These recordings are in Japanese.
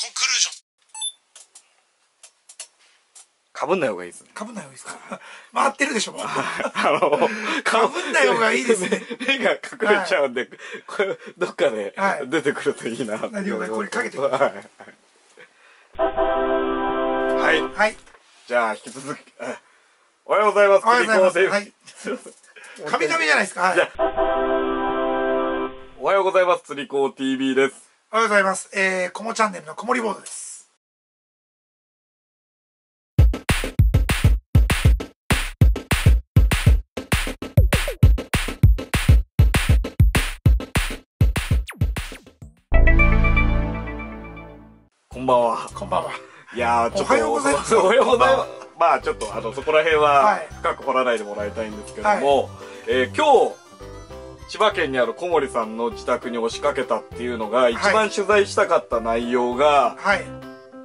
コンクルージョンかぶんない方がいいですね。かぶんない方がいいですか？回ってるでしょ。も うあのかぶんない方がいいですね。目が隠れちゃうんで、これどっかではい。出てくるといいな何をねこれかけてはいはい。はい。はい。じゃあ引き続きあおはようございます。おはようございます。はい。神々じゃないですか。はい。じゃおはようございます。釣り子 TV ですおはようございます。えー、こもチャンネルのこもりボードです。こんばんは。こんばんは。いやーちょっとおはようございます。おはようございます。まあちょっとあのそこら辺ははい。深く掘らないでもらいたいんですけども、えー今日千葉県にある小森さんの自宅に押しかけたっていうのが一番取材したかった内容が、はい。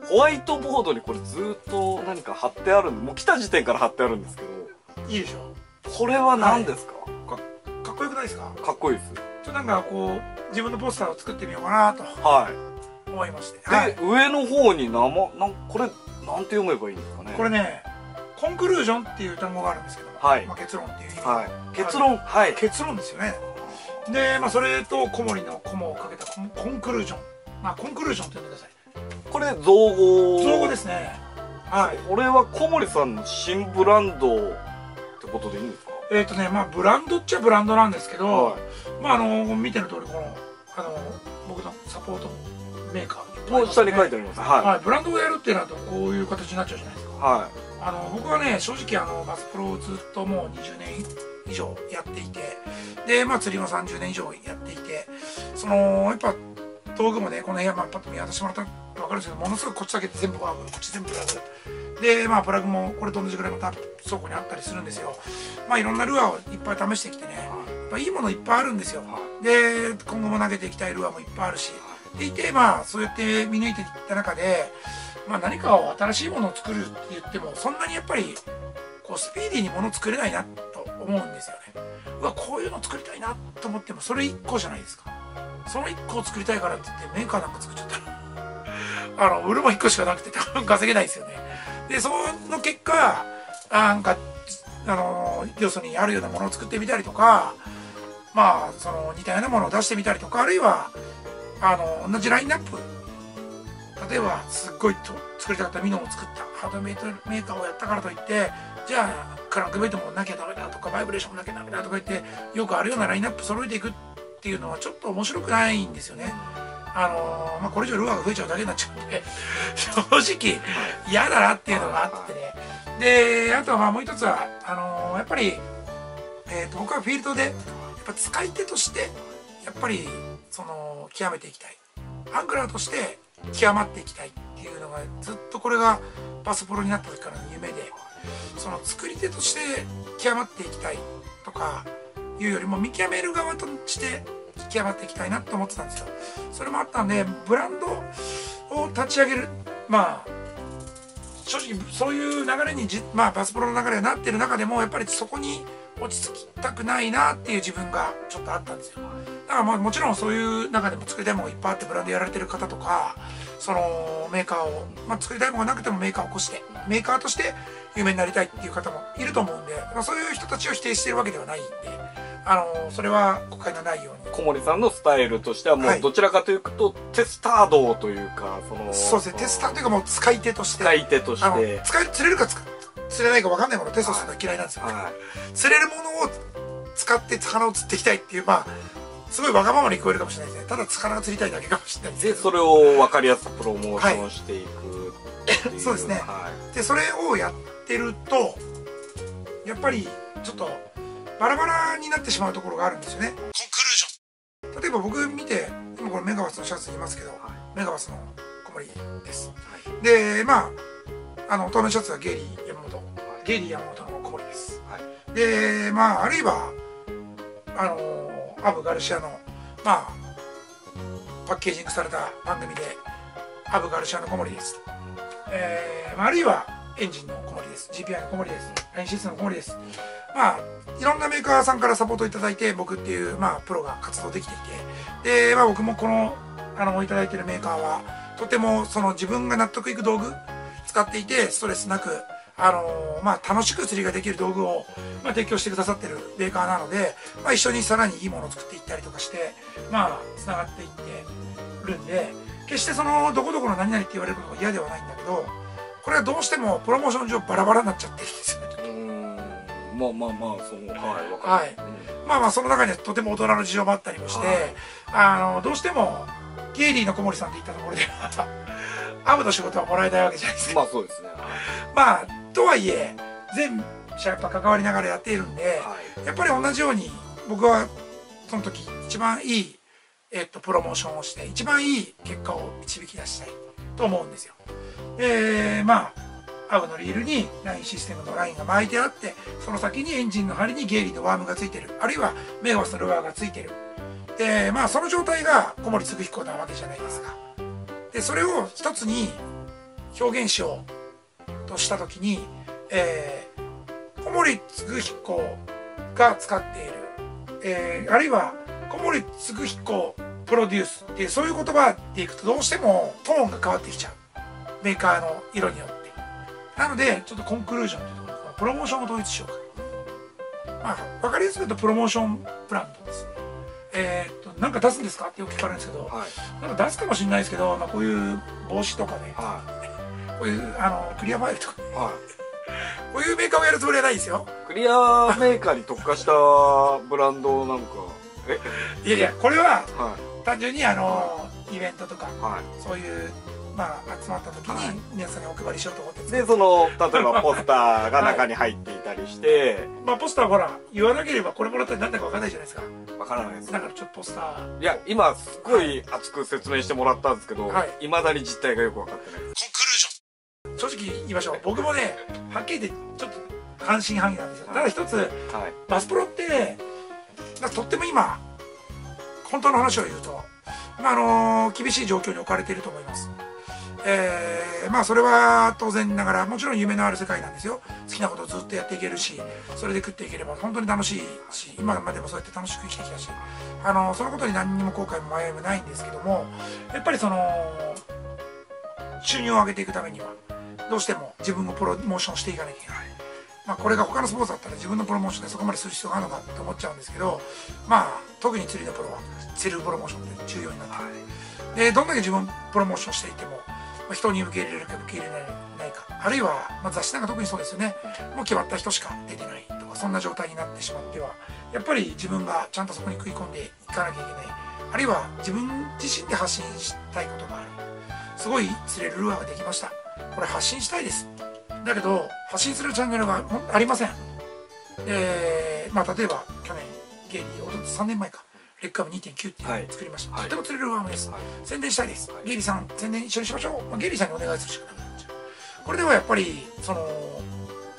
ホワイトボードにこれずーっと何か貼ってあるもう来た時点から貼ってあるんですけどいいでしょ。これは何ですか、かかっこよくないですか？かっこいいです。ちょっとなんかこう自分のポスターを作ってみようかなとはい。思いまして、で、はい、上の方に生なんこれなんて読めばいいんですかね？これねコンクルージョンっていう単語があるんですけども、はい。まあ、結論っていう意味、はい。結論？はい。結論ですよねで、まあ、それと小森のコモをかけたコンクルージョン。まあコンクルージョンって呼んでください。これ造語。造語ですね。はい。これは小森さんの新ブランドってことでいいんですか？えっ、とねまあブランドっちゃブランドなんですけど、はまああの見ての通りこのあの僕のサポートメーカーもうね。下に書いてありますはい。はい、ブランドをやるっていうのはこういう形になっちゃうじゃないですか。はあの僕はね正直あのバスプロをずっともう20年以上やっていてでまあ釣りも30年以上やっていてそのやっぱ道具もねこの部屋、まあ、パッと見渡してもらったら分かるんですけどものすごいこっちだけ全部ワームこっち全部プラグ。でまあプラグもこれと同じぐらいまた倉庫にあったりするんですよ。まあいろんなルアーをいっぱい試してきてねやっぱいいものいっぱいあるんですよ。で今後も投げていきたいルアーもいっぱいあるし。でいてまあそうやって見抜いていった中でまあ、何かを新しいものを作るって言ってもそんなにやっぱりこうスピーディーにものを作れないなと思うんですよね。うわこういうの作りたいなと思ってもそれ1個じゃないですか。その1個を作りたいからって言ってメーカーなんか作っちゃったら あの売るも1個しかなくて多分 稼げないですよね。でその結果なんかあの要するにあるようなものを作ってみたりとかまあその似たようなものを出してみたりとかあるいはあの同じラインナップ。例えばすっごいと作りたかったミノを作った。ハードメイトメーカーをやったからといってじゃあクランクベイトもなきゃダメだとかバイブレーションもなきゃダメだとか言ってよくあるようなラインナップ揃えていくっていうのはちょっと面白くないんですよね。あのーまあ、これ以上ルアーが増えちゃうだけになっちゃうんで正直嫌だなっていうのがあってね。であとはまあもう一つはあのーやっぱり、えー、と僕はフィールドでやっぱ使い手としてやっぱりその極めていきたい。アングラーとして極まっていきたいっていうのがずっとこれがバスプロになった時からの夢で。その作り手として極まっていきたいとかいうよりも見極める側として極まっていきたいなと思ってたんですよ。それもあったんでブランドを立ち上げる。まあ正直そういう流れにじ、まあ、バスプロの流れがなってる中でもやっぱりそこに落ち着きたくないなっていう自分がちょっとあったんですよ。だからまあもちろんそういう中でも作りたいものがいっぱいあってブランドやられてる方とかそのメーカーを、まあ、作りたいものがなくてもメーカーを起こしてメーカーとして有名になりたいっていう方もいると思うんで、まあ、そういう人たちを否定してるわけではないんであのそれは誤解のないように。小森さんのスタイルとしてはもはい。うどちらかというとテスター道というかそのそうですね。テスターというかもう使い手として。使い手として。使え釣れるかつ釣れないか分かんないものをテストするのは嫌いなんですよ、はい。釣れるものを使って魚を釣っていきたいっていうまあすごいわがままに聞こえるかもしれないですね。ただ魚が釣りたいだけかもしれないですけどでそれを分かりやすくプロモーションしていくっていそうですね。はでそれをやってるとやっぱりちょっとバラバラになってしまうところがあるんですよね。コンクルージョン。例えば僕見て今これメガバスのシャツいますけど、メガバスの小森です、でまああの音のシャツはゲイリー山本。ゲイリー山本の小森です、でまああるいはあのアブ・ガルシアのまあパッケージングされた番組でアブ・ガルシアの小森です。えーまあ、あるいはエンジンの小森です。GPI の小森です。ラインシスの小森です。まあいろんなメーカーさんからサポートいただいて僕っていう、まあ、プロが活動できていて。で、まあ、僕もこのあのいただいてるメーカーはとてもその自分が納得いく道具使っていてストレスなくあのまあ、楽しく釣りができる道具を、まあ、提供してくださってるメーカーなので、まあ、一緒にさらにいいものを作っていったりとかして、まあ、つながっていってるんで決してそのどこどこの何々って言われることが嫌ではないんだけどこれはどうしてもプロモーション上バラバラになっちゃってるんですよね。まあまあまあそう。はいはい、うん、まあまあその中にはとても大人の事情もあったりもして、はい、あのどうしてもゲイリーの小森さんって言ったところでは アブの仕事はもらえないわけじゃないですか。まあそうですね、まあとはいえ全社やっぱ関わりながらやっているんで、はい、やっぱり同じように僕はその時一番いい、えっと、プロモーションをして一番いい結果を導き出したいと思うんですよ。でまあアブのリールにラインシステムのラインが巻いてあってその先にエンジンの針にゲイリーのワームがついてる。あるいはメガバスのルアーがついてる。でまあその状態が小森嗣彦なわけじゃないですか。でそれを一つに表現しようとした時に、えー、小森嗣彦が使っている、えー、あるいは小森嗣彦プロデュースってそういう言葉でいくとどうしてもトーンが変わってきちゃう。メーカーの色によって。なのでちょっとコンクルージョンというところでプロモーションを統一しようかまあ分かりやすく言うとプロモーションプラントですえー、っと何か出すんですかってよく聞かれるんですけど、はい、なんか出すかもしれないですけど、まあ、こういう帽子とかね、はい、こういうあのクリアファイルとか、ね、はい、こういうメーカーをやるつもりはないですよ。クリアメーカーに特化したブランドなんか。え いやいやこれは、単純にあの、イベントとか、そういうまあ、集まった時に皆さんにお配りしようと思って。でその例えばポスターが中に入っていたりして、はい、まあポスターほら言わなければこれもらったら何だか分かんないじゃないですか。分からないです。だからちょっとポスター。いや今すっごい熱く説明してもらったんですけど、はい、まだに実態がよく分かってない。コンクルージョン正直言いましょう。僕もねはっきり言ってちょっと半信半疑なんですよ。ただ一つ、はい、バスプロってとっても今本当の話を言うと、まあ、あのー、厳しい状況に置かれていると思います。えー、まあそれは当然ながらもちろん夢のある世界なんですよ。好きなことをずっとやっていけるしそれで食っていければ本当に楽しいし今までもそうやって楽しく生きてきたし。あのそのことに何にも後悔も迷いもないんですけどもやっぱりその収入を上げていくためにはどうしても自分をプロモーションしていかなきゃいけない。まあ、これが他のスポーツだったら自分のプロモーションでそこまでする必要があるのかって思っちゃうんですけどまあ特に釣りのプロはセルフプロモーションって重要になってくる。でどんだけ自分プロモーションしていてもま人に受け入れるか受け入れないかあるいは、ま雑誌なんか特にそうですよね。もう決まった人しか出てないとかそんな状態になってしまってはやっぱり自分がちゃんとそこに食い込んでいかなきゃいけない。あるいは自分自身で発信したいことがある。すごい釣れるルアーができました。これ発信したいです。だけど発信するチャンネルがありません。でまあ例えば去年芸人3年前か。レッカム2.9っていうのを作りました、はい、とても釣れるワームです、はい、宣伝したいです、はい、ゲイリーさん宣伝一緒にしましょう、まあ、ゲイリーさんにお願いするしかなくなっちゃう。これではやっぱりその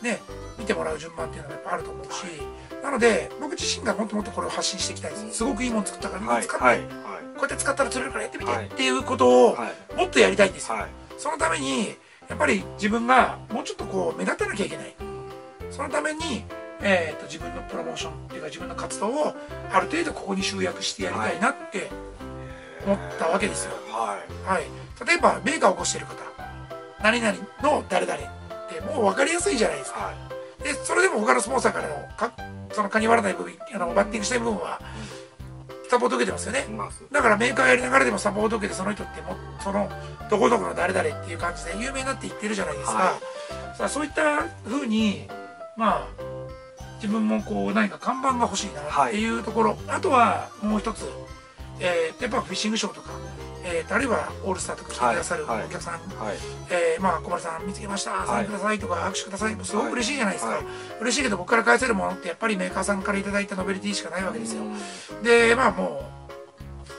ね見てもらう順番っていうのがやっぱあると思うし、なので僕自身がもっともっとこれを発信していきたいです。すごくいいもの作ったから使って、こうやって使ったら釣れるからやってみてっていうことをもっとやりたいんですよ、そのためにやっぱり自分がもうちょっとこう目立たなきゃいけない。そのためにえーと、自分のプロモーションっていうか自分の活動をある程度ここに集約してやりたいなって思ったわけですよ。はい、はい、例えばメーカーを起こしてる方。何々の誰々ってもう分かりやすいじゃないですか。はい、でそれでも他のスポンサーからのかそのかに割らない部分あのバッティングしたい部分はサポート受けてますよね。だからメーカーやりながらでもサポート受けてその人ってもそのどこどこの誰々っていう感じで有名になっていってるじゃないですか。はい、さあそういったふうにまあ自分もこう何か看板が欲しいなっていうところ、はい、あとはもう一つ、えー、やっぱフィッシングショーとか、えー、あるいはオールスターとか来てくださるお客さん、はい。はい、えー、まあ、小丸さん見つけましたサインくださいとか握手くださいすごく嬉しいじゃないですか、はい、嬉しいけど僕から返せるものってやっぱりメーカーさんから頂いたノベルティしかないわけですよ。でまあもう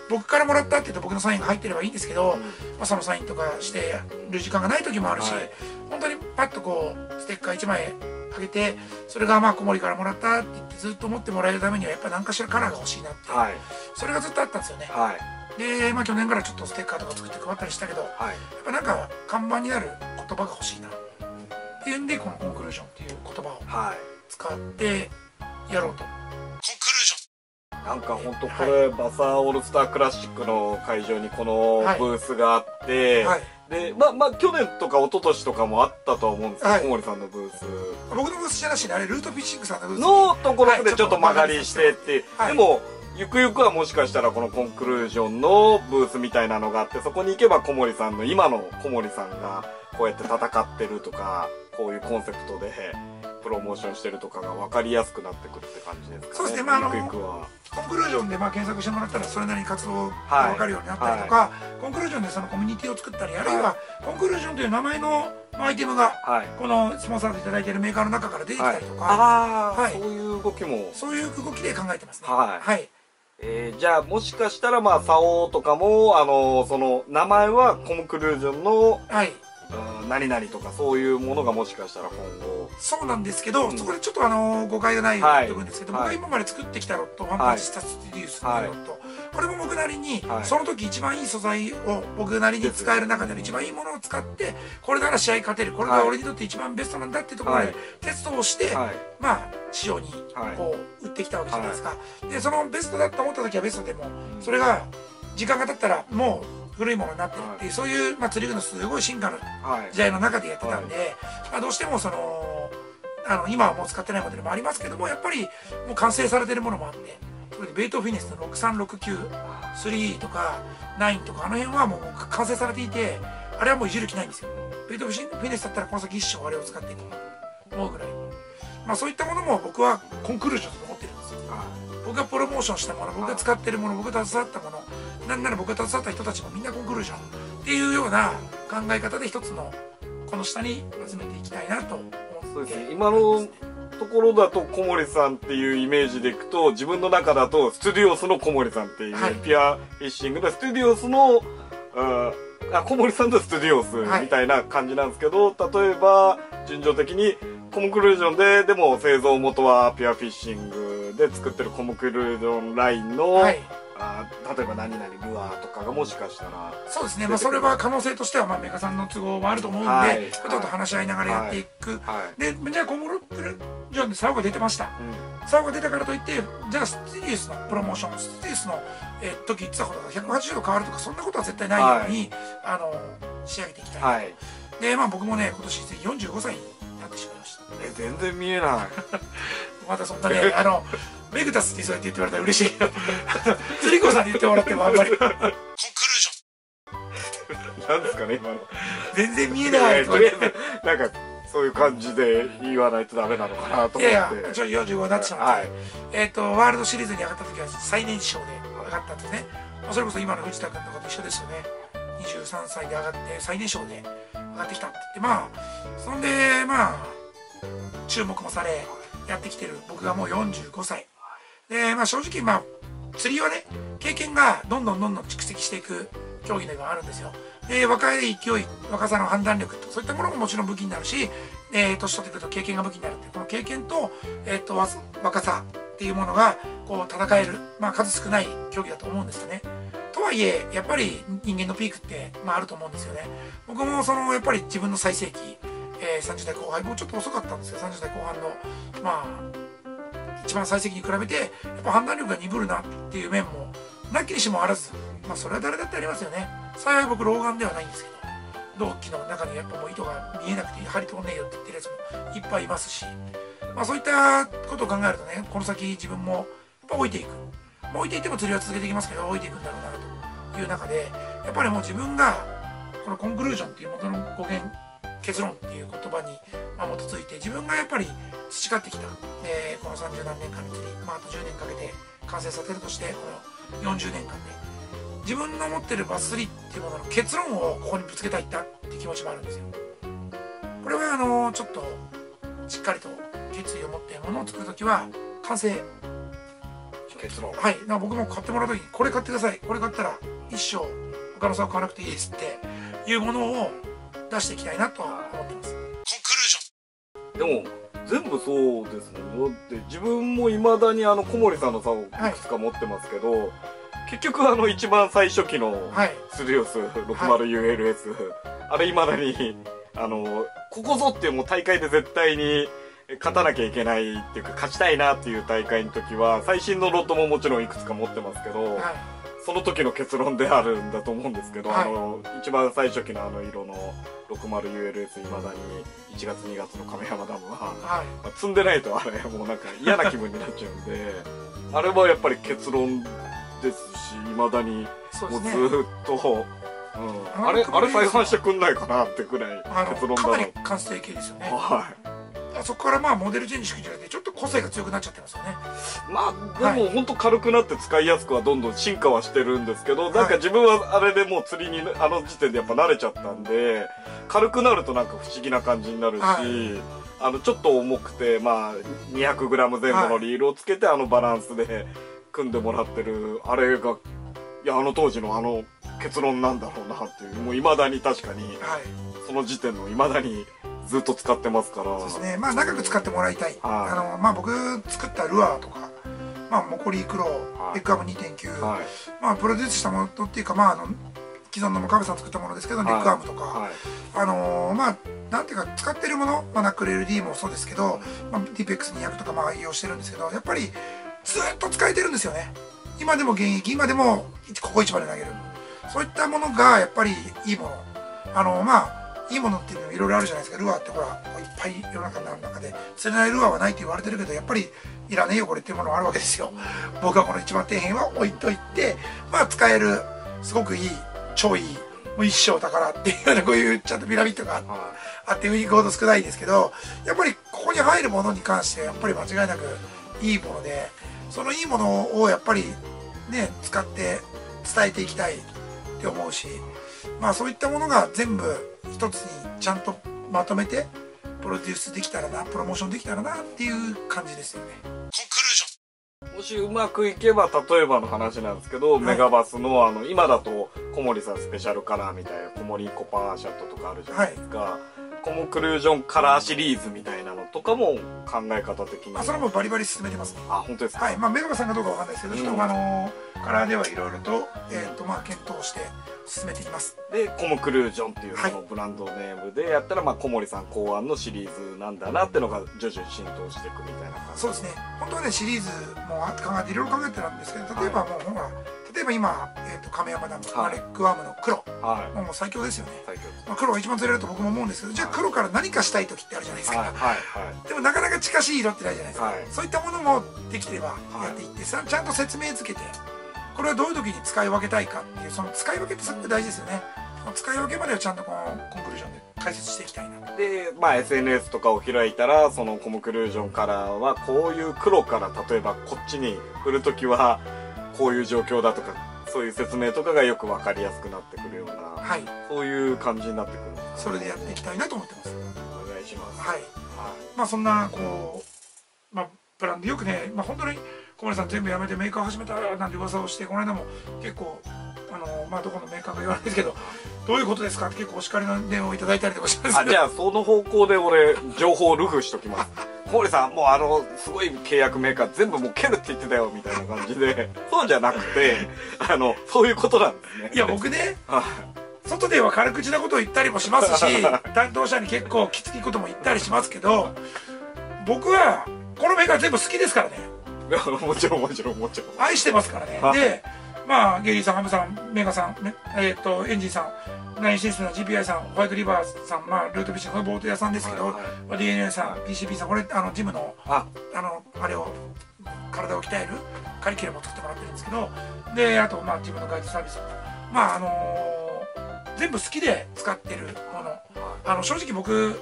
僕からもらったって言うと僕のサインが入ってればいいんですけど、まあ、そのサインとかしてる時間がない時もあるし、本当にパッとこうステッカー1枚あげてそれがまあ小森からもらったって言ってずっと持ってもらえるためにはやっぱ何かしらカラーが欲しいなって、はい、それがずっとあったんですよね、はい、でまあ去年からちょっとステッカーとか作って配ったりしたけど、はい、やっぱなんか看板になる言葉が欲しいな。っていうんでこのコンクルージョンっていう言葉を使ってやろうと、コンクルージョン。なんか本当これ、バサーオールスタークラシックの会場にこのブースがあって、はい、でまあまあ去年とか一昨年とかもあったとは思うんですけど、小森さんのブース。僕のブースじゃなしにあれルートフィッシングさんのブースのところでちょっと曲がりしてって、でもゆくゆくはもしかしたらこのコンクルージョンのブースみたいなのがあってそこに行けば小森さんの今の小森さんがこうやって戦ってるとかこういうコンセプトでプロモーションしてるとかが分かりやすくなってくるって感じですかね。そうですね。まああのコンクルージョンでまあ検索してもらったらそれなりに活動が分かるようになったりとか、はいはい、コンクルージョンでそのコミュニティを作ったりあるいはコンクルージョンという名前のアイテムが、このスポンサーでいただいているメーカーの中から出てきたりとか、はい、そういう動きも。そういう動きで考えてますね。はい、はいえー、じゃあもしかしたらまあサオとかもあのその名前はコムクルージョンの、はい、何々とかそういうものがもしかしたら今後。そうなんですけど、うん、そこでちょっとあの誤解がないように言っておくんですけど、はい、僕が今まで作ってきたロット、ファンタジスタスティディウスのロット、はい、これも僕なりに、はい、その時一番いい素材を僕なりに使える中での一番いいものを使ってこれなら試合勝てる。これが俺にとって一番ベストなんだっていうところでテストをして、まあ市場にこう売ってきたわけじゃないですか、でそのベストだと思った時はベストでもそれが時間が経ったらもう古いものになってるっていう、そういう、まあ、釣り具のすごい進化の時代の中でやってたんで、まあ、どうしてもそのあの今はもう使ってないモデルもありますけどもやっぱりもう完成されてるものもあってベイトフィネスの63693とか9とかあの辺はもう完成されていてあれはもういじる気ないんですよ。ベイトフィネスだったらこの先一生あれを使っていくと思うぐらい。まあそういったものも僕はコンクルージョンと思ってるんですよ。僕がプロモーションしたもの僕が使ってるもの僕が携わったものなんなら僕が携わった人たちもみんなコンクルージョンっていうような考え方で一つのこの下に集めていきたいなと思って。そうですね。今のところだと小森さんっていうイメージでいくと自分の中だとストゥディオスの小森さんっていう、はい、ピアフィッシングでストゥディオスのあ小森さんとストゥディオスみたいな感じなんですけど、はい、例えば順序的にコムクルージョンででも製造元はピアフィッシングで作ってるコムクルージョンラインの、はい。あ例えば何々ルアーとかがもしかしたらそうですね。まあそれは可能性としてはまあメカさんの都合もあると思うんで、はい、ちょっと話し合いながらやっていく、はい、でじゃあコモルプルジョンでサウが出てました、うん、サウが出たからといってじゃあスティリウスのプロモーションスティリウスの、えー、時言ってたことが180度変わるとかそんなことは絶対ないように、はい、あの仕上げていきたい、はい、でまあ僕もね今年45歳になってしまいました。え全然見えない。またそんなねあのメグタスにそうやって言ってもらったら嬉しい釣り子さんに言ってもらってもあんまり。コンクルージョンなんですかね今の。全然見えない。とりあえずなんかそういう感じで言わないとダメなのかなと思って。いやいやちょっと45になってしまって、はい、えっ、ー、とワールドシリーズに上がった時は最年少で上がったんですね、まあ、それこそ今の藤田君とかと一緒ですよね。23歳で上がって最年少で上がってきたって言って。まあそんでまあ注目もされやってきてる。僕がもう45歳。で、まあ正直まあ、釣りはね、経験がどんどんどんどん蓄積していく競技ではあるんですよ。で、若い勢い、若さの判断力と、そういったものももちろん武器になるし、えー、年取ってくると経験が武器になるって、この経験と、えっ、と、若さっていうものが、こう、戦える、まあ数少ない競技だと思うんですよね。とはいえ、やっぱり人間のピークって、まああると思うんですよね。僕もその、やっぱり自分の最盛期、えー、30代後輩、もうちょっと遅かったんですよ、30代後半の、まあ、一番最適に比べてやっぱ判断力が鈍るなっていう面もなきにしもあらずまあそれは誰だってありますよね幸い僕老眼ではないんですけど同期の中にやっぱもう糸が見えなくて針通んねえよって言ってるやつもいっぱいいますしまあそういったことを考えるとねこの先自分もやっぱ置いていくもう置いていても釣りは続けていきますけど置いていくんだろうなという中でやっぱりもう自分がこのコンクルージョンっていう元の語源結論っていう言葉に基づいて自分がやっぱり培ってきた、えー、この30何年間の釣り、まあ、あと10年かけて完成させるとしてこの40年間で自分の持ってるバス釣りっていうものの結論をここにぶつけたいったって気持ちもあるんですよ。これはあのちょっとしっかりと決意を持ってものを作る時は完成。結論。はい。僕も買ってもらう時にこれ買ってください。これ買ったら一生他の差を買わなくていいですっていうものを出していきたいなと思ってます。コンクルージョン。でも全部そうですね。だって自分もいまだにあの小森さんの差をいくつか持ってますけど、はい、結局あの一番最初期のスリオス 60ULS、はい、あれいまだにあのここぞっていうもう大会で絶対に勝たなきゃいけないっていうか勝ちたいなっていう大会の時は最新のロットももちろんいくつか持ってますけど、はい。その時の結論であるんだと思うんですけど、はい。あの一番最初期のあの色の 60ULS いまだに1月2月の亀山ダムは、はい。まあ積んでないとあれもうなんか嫌な気分になっちゃうんであれはやっぱり結論ですしいまだにもうずっと、うん、あれあれ再販してくんないかなってくらいあ結論だかなり完成形ですよね。はい。あそこからまあモデルチェンジしててちょっと個性が強くなっちゃってますよね。まあでも本当軽くなって使いやすくはどんどん進化はしてるんですけど、なんか自分はあれでもう釣りにあの時点でやっぱ慣れちゃったんで軽くなるとなんか不思議な感じになるし、はい。あのちょっと重くてまあ 200g 前後のリールをつけてあのバランスで組んでもらってるあれがいやあの当時のあの結論なんだろうなっていうもういまだに確かにはい。その時点のいまだにずっと使ってますから。そうですね。まあ長く使ってもらいたい、はい。あのまあ僕作ったルアーとかまあモコリークロはい。ーエッグアム2.9、はい。まあプロデュースしたものっていうかまああの既存のカベさん作ったものですけど、はい。ネックアームとか、はい。あのーまあなんていうか使ってるもの、まあ、ナックル LD もそうですけど、まあ、DPX200 とかまあ愛用してるんですけどやっぱりずっと使えてるんですよね。今でも現役今でもここ一番で投げる。そういったものがやっぱりいいもの。あのまあいいものっていうのもいろいろあるじゃないですか。ルアーってほらいっぱい世の中にある中で。釣れないルアーはないって言われてるけどやっぱりいらねえよこれっていうものがあるわけですよ。僕はこの一番底辺は置いといてまあ使えるすごくいい超いいもう一生宝っていうようなこういうちゃんとピラミッドがあってウィングほど少ないですけどやっぱりここに入るものに関してやっぱり間違いなくいいものでそのいいものをやっぱりね使って伝えていきたいって思うしまあそういったものが全部一つにちゃんとまとめてプロデュースできたらなプロモーションできたらなっていう感じですよね。コンクルージョンもしうまくいけば例えばの話なんですけど、はい。メガバスのあの今だと小森さんスペシャルカラーみたいな小森コパーシャットとかあるじゃないですか、コモクルージョンカラーシリーズみたいなのとかも考え方的に。あそれもバリバリ進めてますねあ本当ですか、はい。まあメガバさんかどうかわかんないですけど、ちょっとあのカラーではいろいろと,、えーとまあ、検討して進めていきます。でコモクルージョンっていうのブランドネームでやったら、まあ、小森さん考案のシリーズなんだなってのが徐々に浸透していくみたいな感じ。そうですね。本当はねシリーズも考えていろいろ考えてたんですけど例えばもうほら例えば今、えー、と亀山ダム、はい。レッグワームの黒。はい。もう最強ですよね、最強まあ、黒が一番釣れると僕も思うんですけどじゃあ黒から何かしたい時ってあるじゃないですか、はいはいはい。でもなかなか近しい色ってないじゃないですか、はい。そういったものもできてればやっていって、さちゃんと説明付けてこれはどういう時に使い分けたいかっていうその使い分けってすごく大事ですよね。使い分けまではちゃんとこのコンクルージョンで解説していきたいなで、まあ、SNS とかを開いたらそのコムクルージョンカラーはこういう黒から例えばこっちに振るときはこういう状況だとかそういう説明とかがよく分かりやすくなってくるような、はい。そういう感じになってくるそれでやっていきたいなと思ってます。お願いします。はい。はまあそんなこうまあブランドよくねまあ本当に小森さん全部辞めてメーカー始めたなんて噂をしてこの間も結構あのまあどこのメーカーか言わないですけどどういうことですかって結構お叱りの電話をいただいたりとかします。あじゃあその方向で俺情報をルフしときます小森さんもうあのすごい契約メーカー全部もう蹴るって言ってたよみたいな感じで そうじゃなくてあのそういうことなんですね。いや僕ねはい。外では軽口なことを言ったりもしますし担当者に結構きついことも言ったりしますけど僕はこのメーカー全部好きですからね。い やもちろんもちろんもちろん。愛してますからね。はい。でまあゲリーさんハムさんメガさん、ねえっとエンジンさんナインシステムの GPI さんホワイトリバーさん、まあ、ルートビッシュこれボート屋さんですけど、はいはい。まあ DNA さん PCB さんこれあのジムのあ。あのあれを体を鍛えるカリキュラムを作ってもらってるんですけどであとまあ自分のガイドサービスとか。まああのー全部好きで使ってるもの。あの正直僕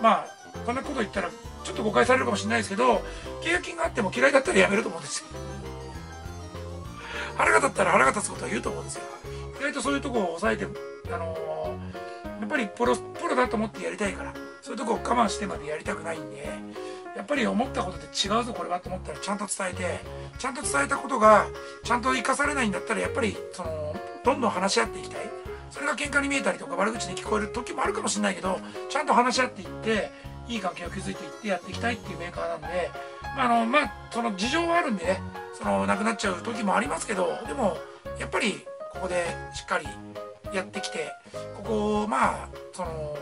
まあこんなこと言ったらちょっと誤解されるかもしれないですけど契約金があっても嫌いだったらやめると思うんですよ。腹が立ったら腹が立つことは言うと思うんですよ。意外とそういうとこを抑えてあのーやっぱりプロプロだと思ってやりたいからそういうとこを我慢してまでやりたくないんでやっぱり思ったことで違うぞこれはと思ったらちゃんと伝えてちゃんと伝えたことがちゃんと生かされないんだったらやっぱりそのどんどん話し合っていきたい。それが喧嘩に見えたりとか悪口に聞こえる時もあるかもしれないけどちゃんと話し合っていっていい関係を築いていってやっていきたいっていうメーカーなんでまああのまあその事情はあるんでねそのなくなっちゃう時もありますけどでもやっぱりここでしっかりやってきてここをまあその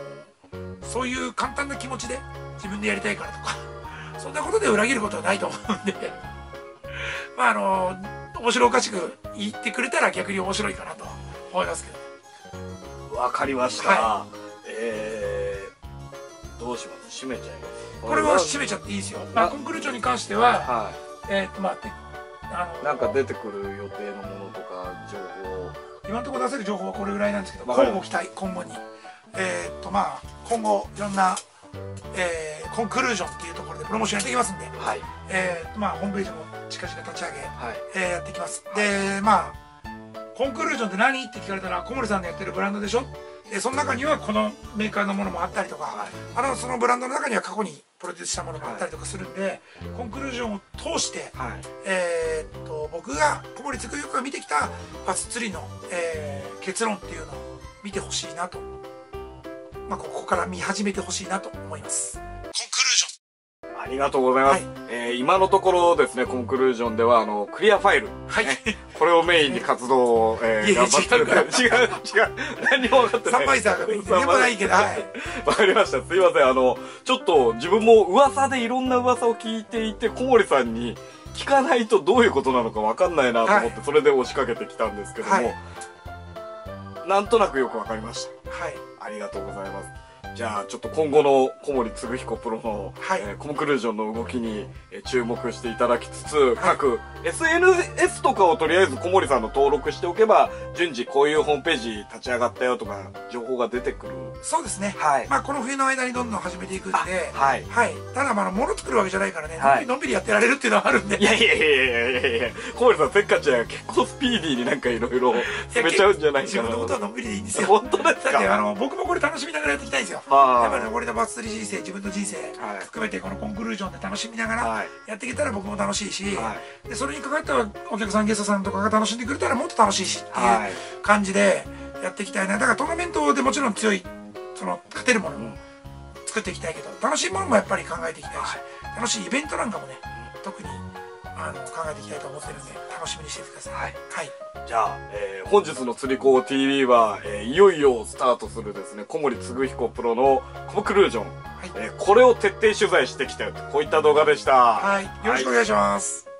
そういう簡単な気持ちで自分でやりたいからとか そんなことで裏切ることはないと思うんで。まああの面白おかしく言ってくれたら逆に面白いかなと思いますけど。わかりました、はい、えー、どうします？締めちゃいます。これは締めちゃっていいですよ、まあ、コンクルージョンに関しては、はい、えー、っとまああのなんか出てくる予定のものとか情報今のところ出せる情報はこれぐらいなんですけど今後期待今後に。えー、っとまあ今後いろんな、えー、コンクルージョンっていうところでプロモーションやっていきますんで、はい。えー、まあホームページも近々立ち上げ、はい。えー、やっていきます、でまあコンクルージョンって何？って聞かれたら小森さんのやってるブランドでしょ？でその中にはこのメーカーのものもあったりとか、はい、あのそのブランドの中には過去にプロデュースしたものもあったりとかするんで、はい、コンクルージョンを通して、はい、えー、っと僕が小森つくゆくが見てきたバス釣りの、えー、結論っていうのを見てほしいなと、まあ、ここから見始めてほしいなと思います。りがとうございます。はい、えー、今のところですね、コンクルージョンでは、あの、クリアファイル。はい。これをメインに活動を、えー、頑張ってるから。違う、違う。何も分かってない。サンバイザーがでもないけど、はい。わかりました。すいません。あの、ちょっと自分も噂でいろんな噂を聞いていて、小森さんに聞かないとどういうことなのか分かんないなと思って、はい、それで押しかけてきたんですけども、はい、なんとなくよく分かりました。はい。ありがとうございます。じゃあちょっと今後の小森嗣彦プロの、はい。えー、コンクルージョンの動きに、えー、注目していただきつつ、はい、各 SNS とかをとりあえず小森さんの登録しておけば順次こういうホームページ立ち上がったよとか情報が出てくる。そうですね、はい。まあ、この冬の間にどんどん始めていくんで、はい、はい、ただまあ物作るわけじゃないからね、はい、のんびりやってられるっていうのはあるんで。いやいやいやいやいやいや小森さんせっかちは結構スピーディーになんかいろいろ進めちゃうんじゃないかな。自分のことはのんびりでいいんですよ。本当ですか？だってあの僕もこれ楽しみながらやっていきたいんですよやっぱり俺のバツ釣り人生自分の人生含めてこのコンクルージョンで楽しみながらやっていけたら僕も楽しいし、でそれにかかったお客さんゲストさんとかが楽しんでくれたらもっと楽しいしっていう感じでやっていきたいな。だからトーナメントでもちろん強いその勝てるものも作っていきたいけど楽しいものもやっぱり考えていきたいし楽しいイベントなんかもね特にあの考えていきたいと思ってるんで楽しみにしててください。はい、はいじゃあ、えー、本日の釣り子 TV は、えー、いよいよスタートするですね、小森嗣彦プロのコムクルージョン、はい、えー、これを徹底取材してきたこういった動画でした。はい。よろしくお願いします。はい